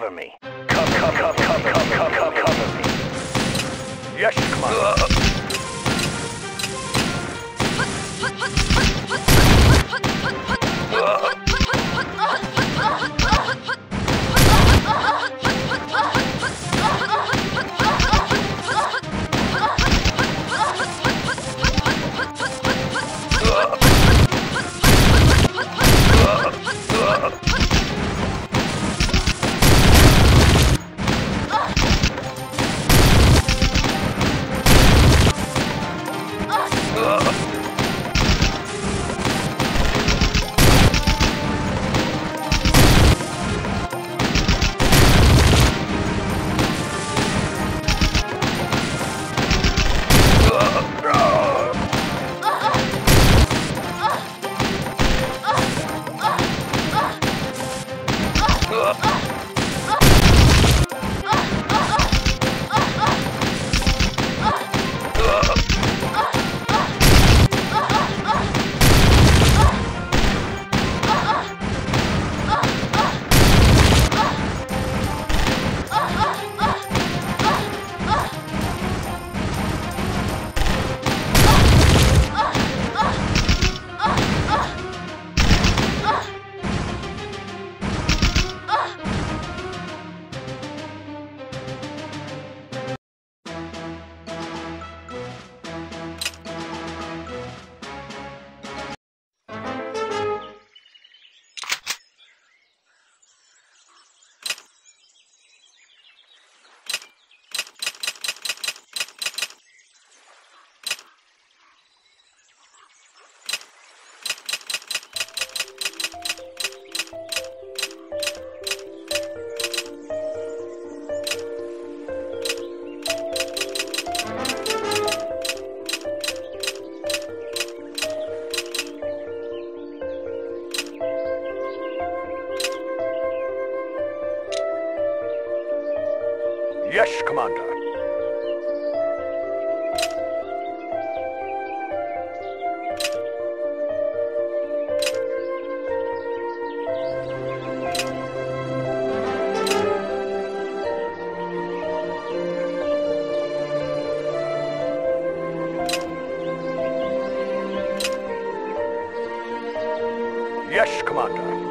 Cover me. Cover, cover, cover, cover, cover, cover, me. Yes, Commander. Yes, Commander. Yes, Commander.